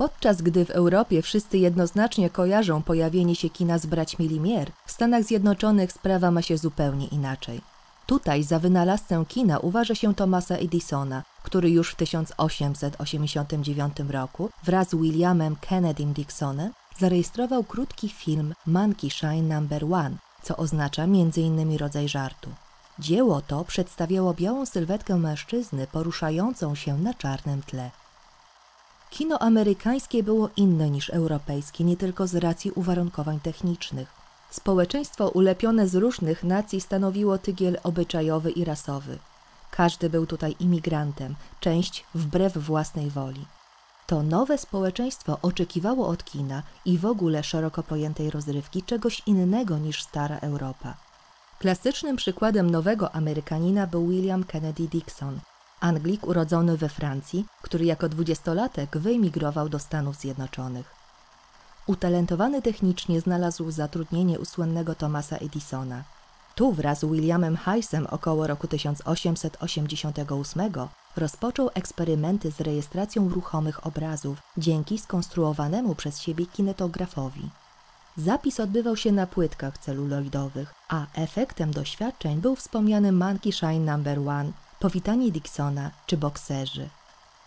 Podczas gdy w Europie wszyscy jednoznacznie kojarzą pojawienie się kina z braćmi Limier, w Stanach Zjednoczonych sprawa ma się zupełnie inaczej. Tutaj za wynalazcę kina uważa się Thomasa Edisona, który już w 1889 roku wraz z Williamem Kennedym Dixonem zarejestrował krótki film Monkey Shine Number One, co oznacza m.in. rodzaj żartu. Dzieło to przedstawiało białą sylwetkę mężczyzny poruszającą się na czarnym tle. Kino amerykańskie było inne niż europejskie nie tylko z racji uwarunkowań technicznych. Społeczeństwo ulepione z różnych nacji stanowiło tygiel obyczajowy i rasowy. Każdy był tutaj imigrantem, część wbrew własnej woli. To nowe społeczeństwo oczekiwało od kina i w ogóle szeroko pojętej rozrywki czegoś innego niż stara Europa. Klasycznym przykładem nowego Amerykanina był William Kennedy Dixon, Anglik urodzony we Francji, który jako dwudziestolatek wyemigrował do Stanów Zjednoczonych. Utalentowany technicznie znalazł zatrudnienie u słynnego Thomasa Edisona. Tu wraz z Williamem Heissem około roku 1888 rozpoczął eksperymenty z rejestracją ruchomych obrazów dzięki skonstruowanemu przez siebie kinetografowi. Zapis odbywał się na płytkach celuloidowych, a efektem doświadczeń był wspomniany Monkey Shine Number One, Powitanie Dixona czy Bokserzy.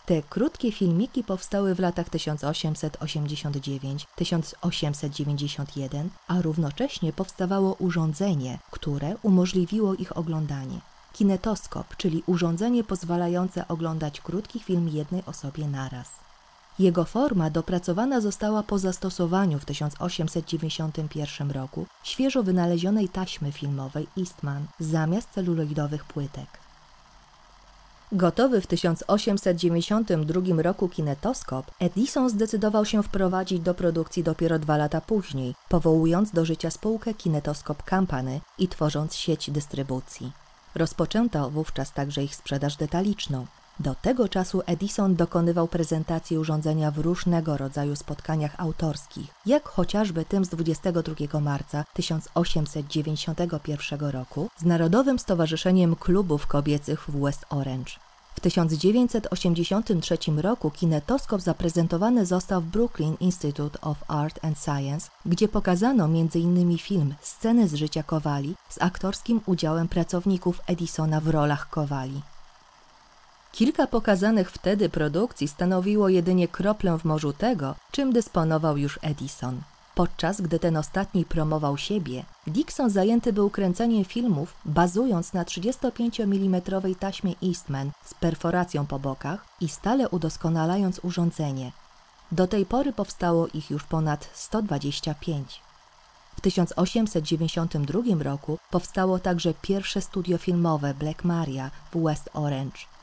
Te krótkie filmiki powstały w latach 1889-1891, a równocześnie powstawało urządzenie, które umożliwiło ich oglądanie. Kinetoskop, czyli urządzenie pozwalające oglądać krótki film jednej osobie naraz. Jego forma dopracowana została po zastosowaniu w 1891 roku świeżo wynalezionej taśmy filmowej Eastman zamiast celuloidowych płytek. Gotowy w 1892 roku kinetoskop, Edison zdecydował się wprowadzić do produkcji dopiero dwa lata później, powołując do życia spółkę Kinetoskop Company i tworząc sieć dystrybucji. Rozpoczęto wówczas także ich sprzedaż detaliczną. Do tego czasu Edison dokonywał prezentacji urządzenia w różnego rodzaju spotkaniach autorskich, jak chociażby tym z 22 marca 1891 roku z Narodowym Stowarzyszeniem Klubów Kobiecych w West Orange. W 1983 roku kinetoskop zaprezentowany został w Brooklyn Institute of Art and Science, gdzie pokazano m.in. film Sceny z życia Kowali z aktorskim udziałem pracowników Edisona w rolach Kowali. Kilka pokazanych wtedy produkcji stanowiło jedynie kroplę w morzu tego, czym dysponował już Edison. Podczas gdy ten ostatni promował siebie, Dixon zajęty był kręceniem filmów bazując na 35 mm taśmie Eastman z perforacją po bokach i stale udoskonalając urządzenie. Do tej pory powstało ich już ponad 125. W 1892 roku powstało także pierwsze studio filmowe Black Maria w West Orange.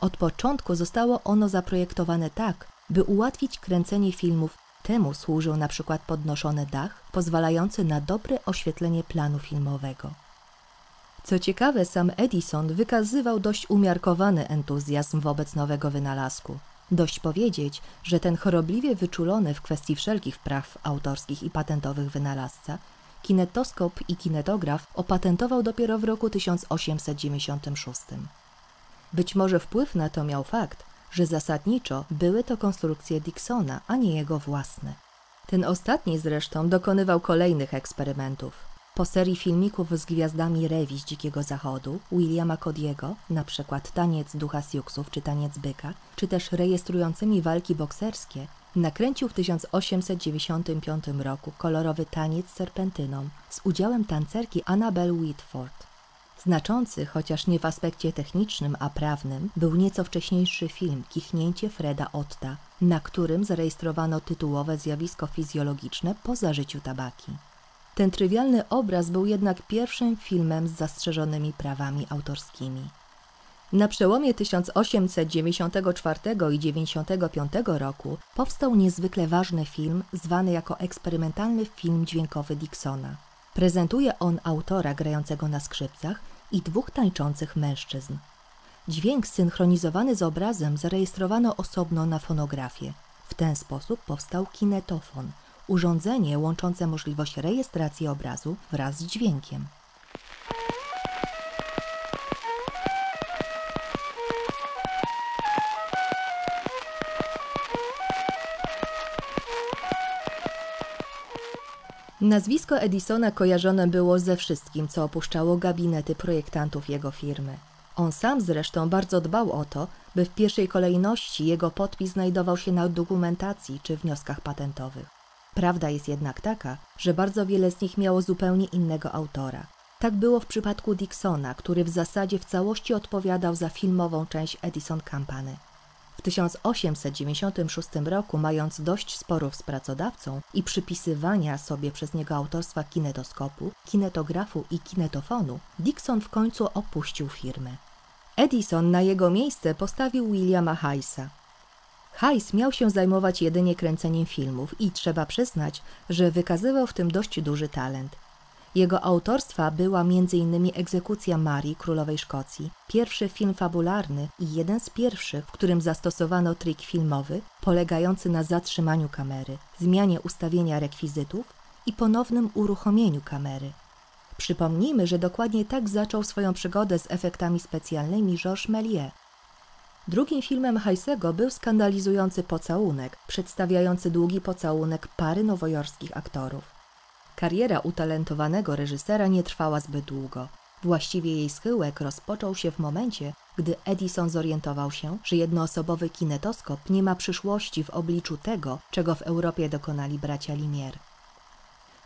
Od początku zostało ono zaprojektowane tak, by ułatwić kręcenie filmów Temu służył na przykład podnoszony dach, pozwalający na dobre oświetlenie planu filmowego. Co ciekawe, sam Edison wykazywał dość umiarkowany entuzjazm wobec nowego wynalazku. Dość powiedzieć, że ten chorobliwie wyczulony w kwestii wszelkich praw autorskich i patentowych wynalazca kinetoskop i kinetograf opatentował dopiero w roku 1896. Być może wpływ na to miał fakt, że zasadniczo były to konstrukcje Dixona, a nie jego własne. Ten ostatni zresztą dokonywał kolejnych eksperymentów. Po serii filmików z gwiazdami rewi z Dzikiego Zachodu, Williama Codiego, na przykład Taniec Ducha Siuksów czy Taniec Byka, czy też rejestrującymi walki bokserskie, nakręcił w 1895 roku kolorowy taniec serpentyną z udziałem tancerki Annabel Whitford. Znaczący, chociaż nie w aspekcie technicznym, a prawnym, był nieco wcześniejszy film Kichnięcie Freda Otta, na którym zarejestrowano tytułowe zjawisko fizjologiczne po zażyciu tabaki. Ten trywialny obraz był jednak pierwszym filmem z zastrzeżonymi prawami autorskimi. Na przełomie 1894 i 1995 roku powstał niezwykle ważny film zwany jako eksperymentalny film dźwiękowy Dixona. Prezentuje on autora grającego na skrzypcach i dwóch tańczących mężczyzn. Dźwięk synchronizowany z obrazem zarejestrowano osobno na fonografię. W ten sposób powstał kinetofon, urządzenie łączące możliwość rejestracji obrazu wraz z dźwiękiem. Nazwisko Edisona kojarzone było ze wszystkim, co opuszczało gabinety projektantów jego firmy. On sam zresztą bardzo dbał o to, by w pierwszej kolejności jego podpis znajdował się na dokumentacji czy wnioskach patentowych. Prawda jest jednak taka, że bardzo wiele z nich miało zupełnie innego autora. Tak było w przypadku Dixona, który w zasadzie w całości odpowiadał za filmową część Edison Company. W 1896 roku, mając dość sporów z pracodawcą i przypisywania sobie przez niego autorstwa kinetoskopu, kinetografu i kinetofonu, Dixon w końcu opuścił firmę. Edison na jego miejsce postawił Williama Hayesa. Hayes miał się zajmować jedynie kręceniem filmów i trzeba przyznać, że wykazywał w tym dość duży talent – jego autorstwa była m.in. Egzekucja Marii, królowej Szkocji, pierwszy film fabularny i jeden z pierwszych, w którym zastosowano trik filmowy polegający na zatrzymaniu kamery, zmianie ustawienia rekwizytów i ponownym uruchomieniu kamery. Przypomnijmy, że dokładnie tak zaczął swoją przygodę z efektami specjalnymi Georges Méliès. Drugim filmem Heisego był skandalizujący pocałunek, przedstawiający długi pocałunek pary nowojorskich aktorów. Kariera utalentowanego reżysera nie trwała zbyt długo. Właściwie jej schyłek rozpoczął się w momencie, gdy Edison zorientował się, że jednoosobowy kinetoskop nie ma przyszłości w obliczu tego, czego w Europie dokonali bracia Limier.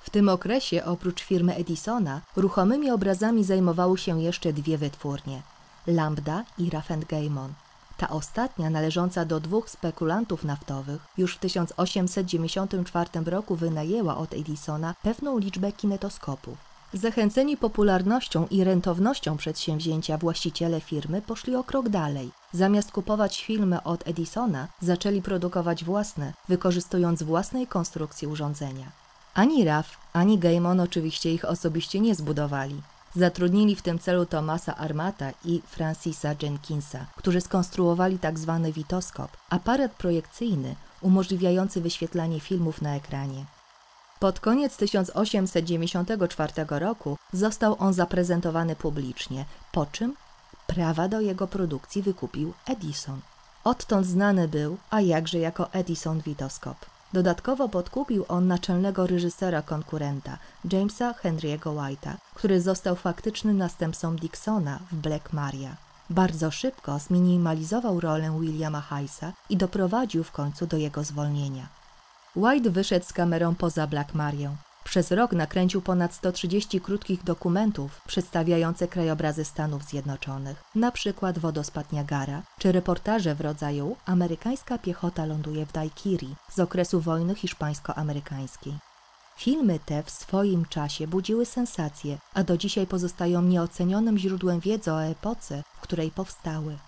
W tym okresie, oprócz firmy Edisona, ruchomymi obrazami zajmowały się jeszcze dwie wytwórnie Lambda i Raff Gaimon. Ta ostatnia, należąca do dwóch spekulantów naftowych, już w 1894 roku wynajęła od Edisona pewną liczbę kinetoskopów. Zachęceni popularnością i rentownością przedsięwzięcia właściciele firmy poszli o krok dalej. Zamiast kupować filmy od Edisona, zaczęli produkować własne, wykorzystując własnej konstrukcji urządzenia. Ani Raff, ani Gaimon oczywiście ich osobiście nie zbudowali. Zatrudnili w tym celu Thomasa Armata i Francisa Jenkinsa, którzy skonstruowali tzw. Tak witoskop, aparat projekcyjny umożliwiający wyświetlanie filmów na ekranie. Pod koniec 1894 roku został on zaprezentowany publicznie, po czym prawa do jego produkcji wykupił Edison. Odtąd znany był, a jakże jako Edison Witoskop. Dodatkowo podkupił on naczelnego reżysera konkurenta, Jamesa Henry'ego White'a, który został faktycznym następcą Dixona w Black Maria. Bardzo szybko zminimalizował rolę Williama Hayesa i doprowadził w końcu do jego zwolnienia. White wyszedł z kamerą poza Black Marię. Przez rok nakręcił ponad 130 krótkich dokumentów przedstawiających krajobrazy Stanów Zjednoczonych, przykład wodospad Niagara, czy reportaże w rodzaju Amerykańska piechota ląduje w Daikiri z okresu wojny hiszpańsko-amerykańskiej. Filmy te w swoim czasie budziły sensację, a do dzisiaj pozostają nieocenionym źródłem wiedzy o epoce, w której powstały.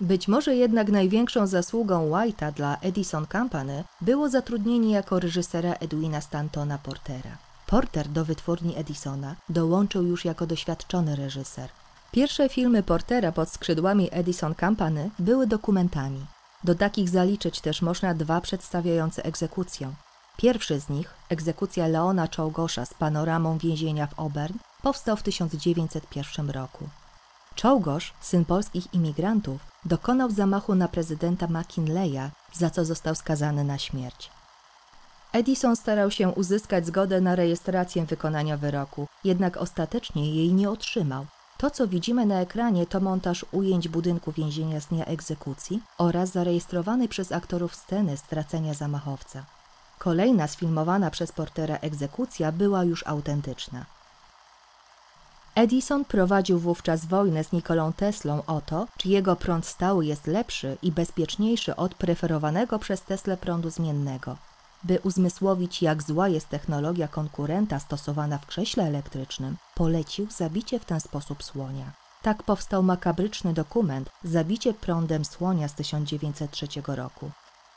Być może jednak największą zasługą White'a dla Edison Company było zatrudnienie jako reżysera Edwina Stantona Portera. Porter do wytwórni Edisona dołączył już jako doświadczony reżyser. Pierwsze filmy Portera pod skrzydłami Edison Company były dokumentami. Do takich zaliczyć też można dwa przedstawiające egzekucję. Pierwszy z nich, egzekucja Leona Czołgosza z panoramą więzienia w Obern, powstał w 1901 roku. Czołgosz, syn polskich imigrantów, dokonał zamachu na prezydenta McKinleya, za co został skazany na śmierć. Edison starał się uzyskać zgodę na rejestrację wykonania wyroku, jednak ostatecznie jej nie otrzymał. To, co widzimy na ekranie, to montaż ujęć budynku więzienia z dnia egzekucji oraz zarejestrowany przez aktorów sceny stracenia zamachowca. Kolejna sfilmowana przez Portera egzekucja była już autentyczna. Edison prowadził wówczas wojnę z Nikolą Teslą o to, czy jego prąd stały jest lepszy i bezpieczniejszy od preferowanego przez Teslę prądu zmiennego. By uzmysłowić, jak zła jest technologia konkurenta stosowana w krześle elektrycznym, polecił zabicie w ten sposób słonia. Tak powstał makabryczny dokument Zabicie prądem słonia z 1903 roku.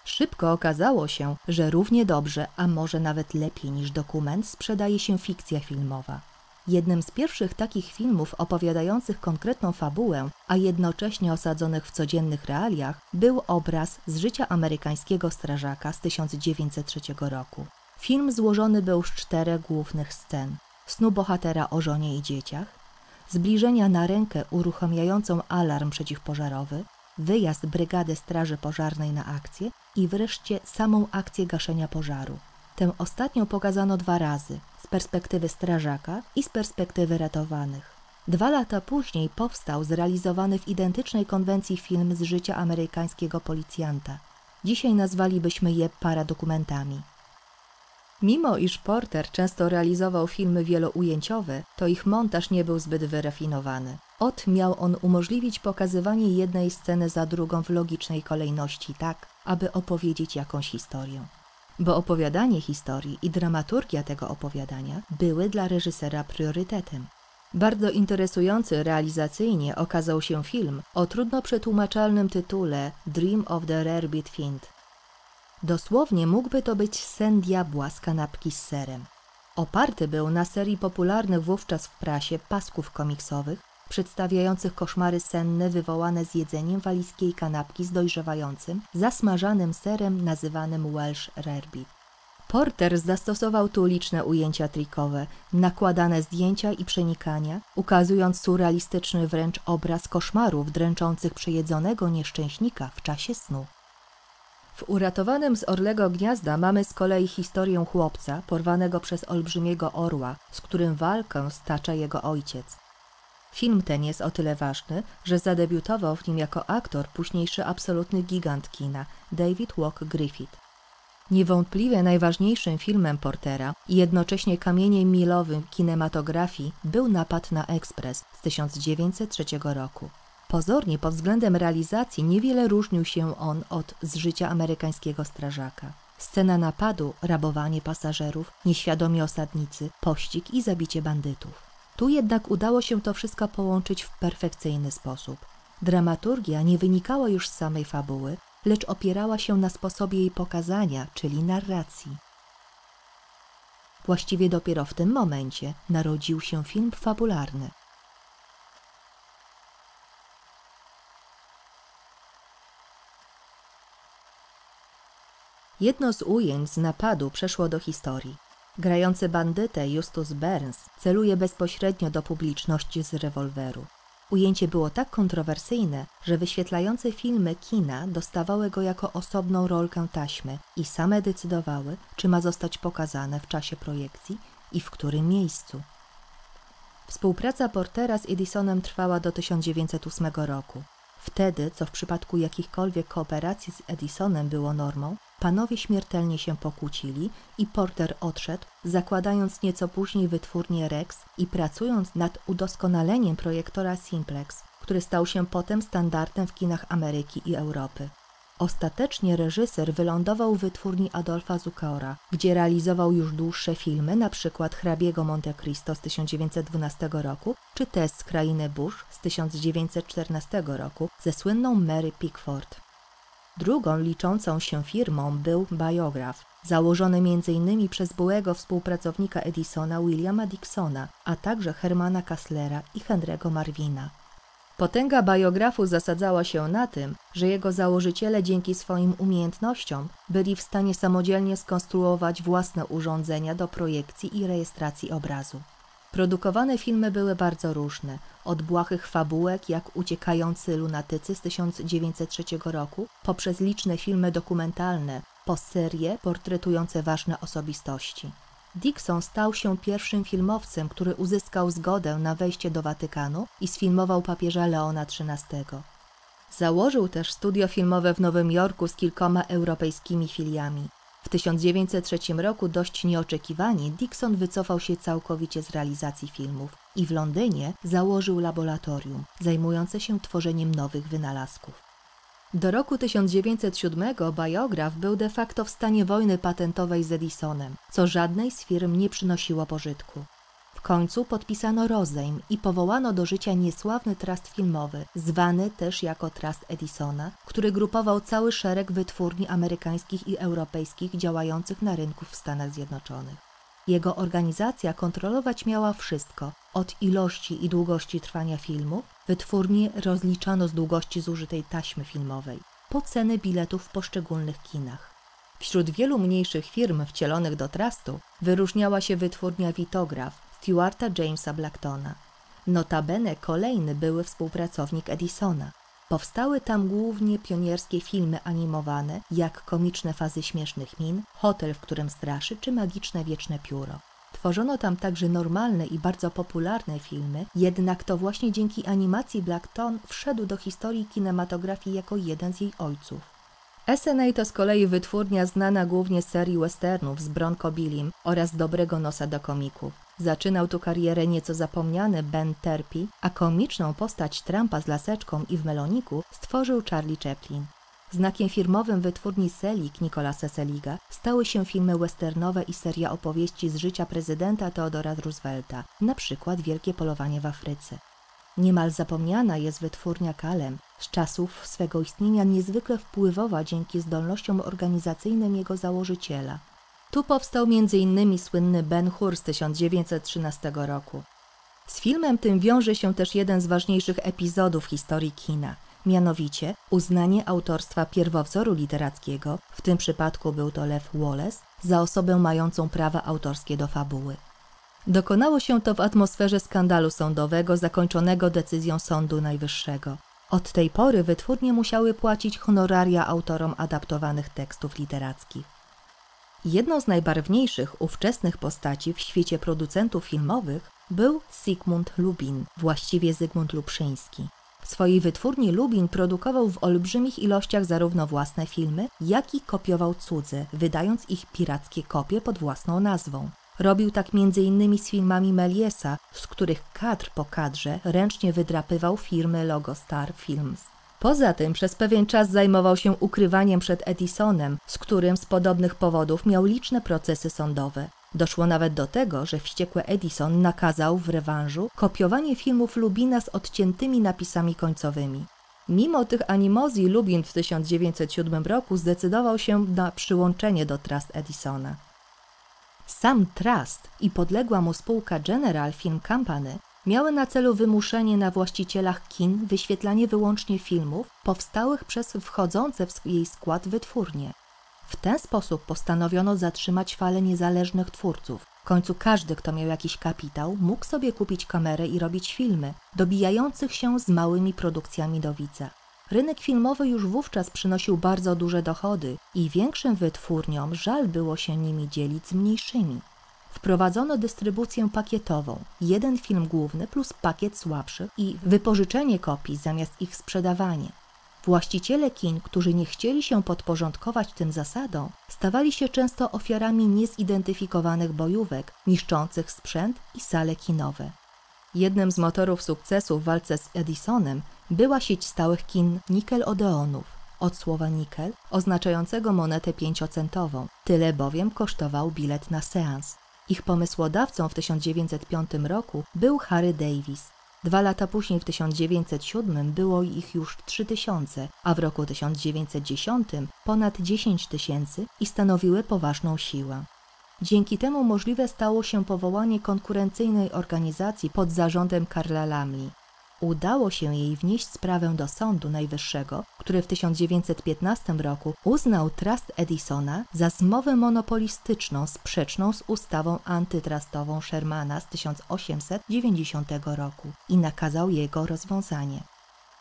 Szybko okazało się, że równie dobrze, a może nawet lepiej niż dokument sprzedaje się fikcja filmowa. Jednym z pierwszych takich filmów opowiadających konkretną fabułę, a jednocześnie osadzonych w codziennych realiach, był obraz z życia amerykańskiego strażaka z 1903 roku. Film złożony był z czterech głównych scen: snu bohatera o żonie i dzieciach, zbliżenia na rękę uruchamiającą alarm przeciwpożarowy, wyjazd brygady Straży Pożarnej na akcję i wreszcie samą akcję gaszenia pożaru. Tę ostatnią pokazano dwa razy perspektywy strażaka i z perspektywy ratowanych. Dwa lata później powstał zrealizowany w identycznej konwencji film z życia amerykańskiego policjanta. Dzisiaj nazwalibyśmy je paradokumentami. Mimo iż Porter często realizował filmy wieloujęciowe, to ich montaż nie był zbyt wyrafinowany. Ot miał on umożliwić pokazywanie jednej sceny za drugą w logicznej kolejności, tak, aby opowiedzieć jakąś historię. Bo opowiadanie historii i dramaturgia tego opowiadania były dla reżysera priorytetem. Bardzo interesujący realizacyjnie okazał się film o trudno przetłumaczalnym tytule Dream of the Rarebit Fiend. Dosłownie mógłby to być sen diabła z kanapki z serem. Oparty był na serii popularnych wówczas w prasie pasków komiksowych, przedstawiających koszmary senne wywołane z jedzeniem walizkiej kanapki z dojrzewającym, zasmażanym serem nazywanym Welsh Rarebit. Porter zastosował tu liczne ujęcia trikowe, nakładane zdjęcia i przenikania, ukazując surrealistyczny wręcz obraz koszmarów dręczących przejedzonego nieszczęśnika w czasie snu. W uratowanym z Orlego Gniazda mamy z kolei historię chłopca porwanego przez olbrzymiego orła, z którym walkę stacza jego ojciec. Film ten jest o tyle ważny, że zadebiutował w nim jako aktor późniejszy absolutny gigant kina David Walk Griffith. Niewątpliwie najważniejszym filmem Portera i jednocześnie kamieniem milowym kinematografii był Napad na Ekspres z 1903 roku. Pozornie pod względem realizacji niewiele różnił się on od z życia amerykańskiego strażaka. Scena napadu, rabowanie pasażerów, nieświadomi osadnicy, pościg i zabicie bandytów. Tu jednak udało się to wszystko połączyć w perfekcyjny sposób. Dramaturgia nie wynikała już z samej fabuły, lecz opierała się na sposobie jej pokazania, czyli narracji. Właściwie dopiero w tym momencie narodził się film fabularny. Jedno z ujęć z napadu przeszło do historii. Grający bandytę Justus Burns celuje bezpośrednio do publiczności z rewolweru. Ujęcie było tak kontrowersyjne, że wyświetlające filmy kina dostawały go jako osobną rolkę taśmy i same decydowały, czy ma zostać pokazane w czasie projekcji i w którym miejscu. Współpraca Portera z Edisonem trwała do 1908 roku. Wtedy, co w przypadku jakichkolwiek kooperacji z Edisonem było normą, panowie śmiertelnie się pokłócili i Porter odszedł, zakładając nieco później wytwórnię Rex i pracując nad udoskonaleniem projektora Simplex, który stał się potem standardem w kinach Ameryki i Europy. Ostatecznie reżyser wylądował w wytwórni Adolfa Zukora, gdzie realizował już dłuższe filmy, np. Hrabiego Monte Cristo z 1912 roku czy Test z Krainy Bush z 1914 roku ze słynną Mary Pickford. Drugą liczącą się firmą był Biograph, założony m.in. przez byłego współpracownika Edisona Williama Dixona, a także Hermana Kasslera i Henry'ego Marvina. Potęga biografu zasadzała się na tym, że jego założyciele dzięki swoim umiejętnościom byli w stanie samodzielnie skonstruować własne urządzenia do projekcji i rejestracji obrazu. Produkowane filmy były bardzo różne, od błahych fabułek jak Uciekający lunatycy z 1903 roku, poprzez liczne filmy dokumentalne, po serie portretujące ważne osobistości. Dixon stał się pierwszym filmowcem, który uzyskał zgodę na wejście do Watykanu i sfilmował papieża Leona XIII. Założył też studio filmowe w Nowym Jorku z kilkoma europejskimi filiami. W 1903 roku dość nieoczekiwanie Dixon wycofał się całkowicie z realizacji filmów i w Londynie założył laboratorium zajmujące się tworzeniem nowych wynalazków. Do roku 1907 Biograf był de facto w stanie wojny patentowej z Edisonem, co żadnej z firm nie przynosiło pożytku. W końcu podpisano rozejm i powołano do życia niesławny trust filmowy, zwany też jako Trust Edisona, który grupował cały szereg wytwórni amerykańskich i europejskich działających na rynku w Stanach Zjednoczonych. Jego organizacja kontrolować miała wszystko, od ilości i długości trwania filmu, wytwórnie rozliczano z długości zużytej taśmy filmowej, po ceny biletów w poszczególnych kinach. Wśród wielu mniejszych firm wcielonych do trustu wyróżniała się wytwórnia Vitograph, Stewarta Jamesa Blacktona. Notabene kolejny były współpracownik Edisona. Powstały tam głównie pionierskie filmy animowane, jak komiczne fazy śmiesznych min, Hotel, w którym straszy, czy Magiczne wieczne pióro. Tworzono tam także normalne i bardzo popularne filmy, jednak to właśnie dzięki animacji Blackton wszedł do historii kinematografii jako jeden z jej ojców. SNA to z kolei wytwórnia znana głównie z serii westernów z Bronco Billim oraz Dobrego Nosa do komików. Zaczynał tu karierę nieco zapomniany Ben Terpi, a komiczną postać Trumpa z laseczką i w meloniku stworzył Charlie Chaplin. Znakiem firmowym wytwórni Selig Nicolasa Seliga stały się filmy westernowe i seria opowieści z życia prezydenta Theodora Roosevelta, na przykład Wielkie Polowanie w Afryce. Niemal zapomniana jest wytwórnia Kalem, z czasów swego istnienia niezwykle wpływowa dzięki zdolnościom organizacyjnym jego założyciela. Tu powstał m.in. słynny Ben Hur z 1913 roku. Z filmem tym wiąże się też jeden z ważniejszych epizodów historii kina – mianowicie uznanie autorstwa pierwowzoru literackiego, w tym przypadku był to Lew Wallace, za osobę mającą prawa autorskie do fabuły. Dokonało się to w atmosferze skandalu sądowego zakończonego decyzją Sądu Najwyższego. Od tej pory wytwórnie musiały płacić honoraria autorom adaptowanych tekstów literackich. Jedną z najbarwniejszych ówczesnych postaci w świecie producentów filmowych był Sigmund Lubin, właściwie Zygmunt Lubszyński. W swojej wytwórni Lubin produkował w olbrzymich ilościach zarówno własne filmy, jak i kopiował cudze, wydając ich pirackie kopie pod własną nazwą. Robił tak m.in. z filmami Meliesa, z których kadr po kadrze ręcznie wydrapywał firmy logo Star Films. Poza tym przez pewien czas zajmował się ukrywaniem przed Edisonem, z którym z podobnych powodów miał liczne procesy sądowe. Doszło nawet do tego, że wściekły Edison nakazał w rewanżu kopiowanie filmów Lubina z odciętymi napisami końcowymi. Mimo tych animozji Lubin w 1907 roku zdecydował się na przyłączenie do Trust Edisona. Sam Trust i podległa mu spółka General Film Company miały na celu wymuszenie na właścicielach kin wyświetlanie wyłącznie filmów powstałych przez wchodzące w jej skład wytwórnie. W ten sposób postanowiono zatrzymać falę niezależnych twórców. W końcu każdy, kto miał jakiś kapitał, mógł sobie kupić kamerę i robić filmy, dobijających się z małymi produkcjami do widza. Rynek filmowy już wówczas przynosił bardzo duże dochody i większym wytwórniom żal było się nimi dzielić z mniejszymi. Wprowadzono dystrybucję pakietową, jeden film główny plus pakiet słabszy i wypożyczenie kopii zamiast ich sprzedawanie. Właściciele kin, którzy nie chcieli się podporządkować tym zasadom, stawali się często ofiarami niezidentyfikowanych bojówek, niszczących sprzęt i sale kinowe. Jednym z motorów sukcesu w walce z Edisonem była sieć stałych kin Nickel-Odeonów, od słowa nikel, oznaczającego monetę pięciocentową. Tyle bowiem kosztował bilet na seans. Ich pomysłodawcą w 1905 roku był Harry Davis, Dwa lata później, w 1907, było ich już 3000, a w roku 1910 ponad 10 tysięcy i stanowiły poważną siłę. Dzięki temu możliwe stało się powołanie konkurencyjnej organizacji pod zarządem Karla Lamli. Udało się jej wnieść sprawę do Sądu Najwyższego, który w 1915 roku uznał Trust Edisona za zmowę monopolistyczną sprzeczną z ustawą antytrustową Shermana z 1890 roku i nakazał jego rozwiązanie.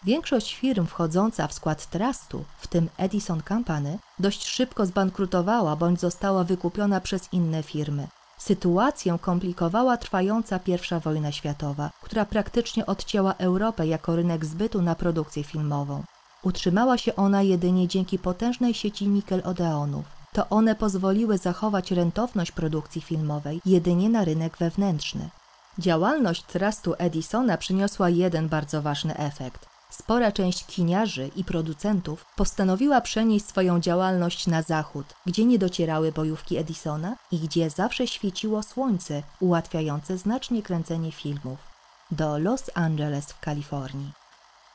Większość firm wchodząca w skład trustu, w tym Edison Company, dość szybko zbankrutowała bądź została wykupiona przez inne firmy. Sytuację komplikowała trwająca I wojna światowa, która praktycznie odcięła Europę jako rynek zbytu na produkcję filmową. Utrzymała się ona jedynie dzięki potężnej sieci Nickel-Odeonów. To one pozwoliły zachować rentowność produkcji filmowej jedynie na rynek wewnętrzny. Działalność trustu Edisona przyniosła jeden bardzo ważny efekt. Spora część kiniarzy i producentów postanowiła przenieść swoją działalność na zachód, gdzie nie docierały bojówki Edisona i gdzie zawsze świeciło słońce, ułatwiające znacznie kręcenie filmów. Do Los Angeles w Kalifornii.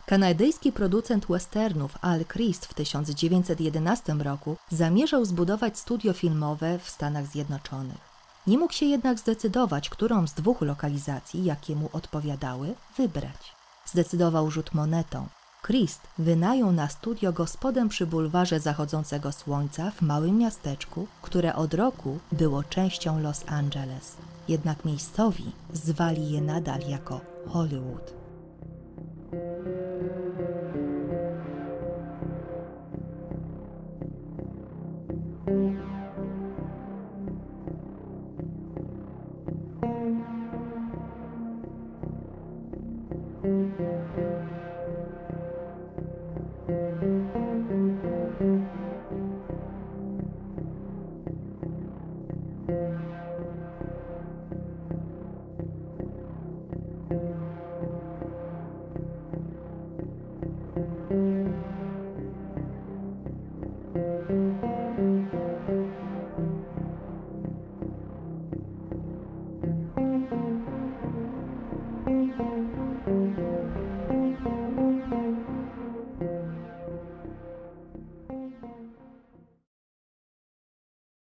Kanadyjski producent westernów Al Christ w 1911 roku zamierzał zbudować studio filmowe w Stanach Zjednoczonych. Nie mógł się jednak zdecydować, którą z dwóch lokalizacji, jakie mu odpowiadały, wybrać zdecydował rzut monetą. Christ wynajął na studio gospodę przy bulwarze zachodzącego słońca w małym miasteczku, które od roku było częścią Los Angeles. Jednak miejscowi zwali je nadal jako Hollywood.